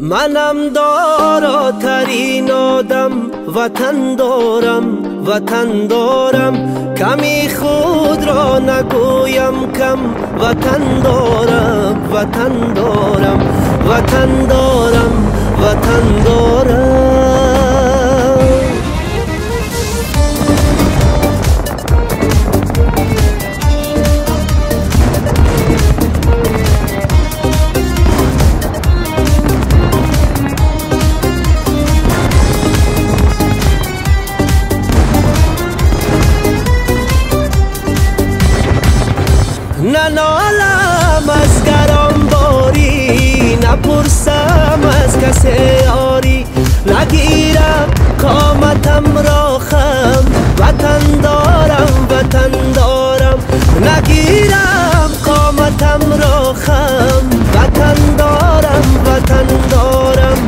منم داراترین آدم وطن دارم وطن دارم. کمی خود را نگویم کم وطن دارم وطن دارم وطن دارم. ننالم از گرام باری نپرسم از کسی یاری. نگیرم کامتم را خم وطن دارم وطن دارم. نگیرم کامتم را خم وطن دارم وطن دارم.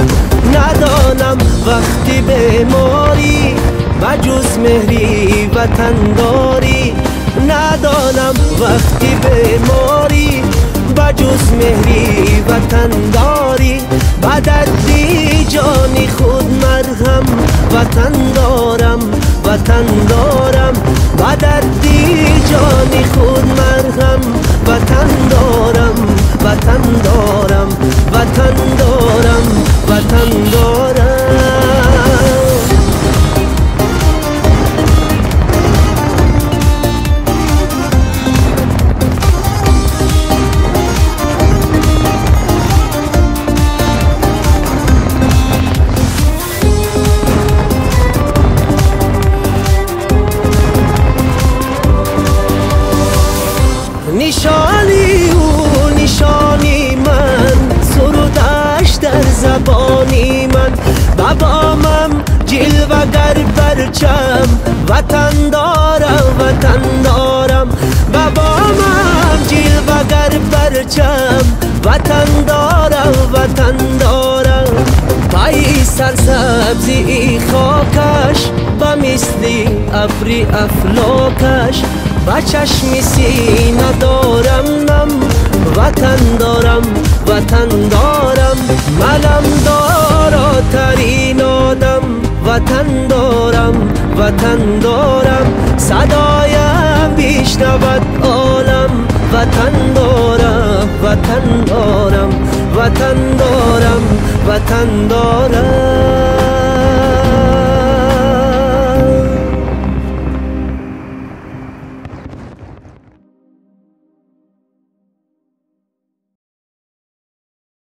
ندانم وقتی بیماری بجز مهری وطن داری. ندانم وقتی بیماری بجز مهری وطن داری. بدردی جانی خود مرهم وطن دارم وطن دارم. بدردی جانی خود مرهم وطن دارم وطن دارم وطن دارم. جلوگر برچم. وطن دارم وطن دارم بابامم جلوگر برچم وطن دارم وطن دارم پای سرسبزی خاکش با مثلی افری افلاکش. با چشم سینه دارم نم. وطن دارم وطن دارم. داراترین آدم وطن دارم وطن دارم صدایم بیشنود عالم. وطن دارم وطن دارم وطن دارم وطن دارم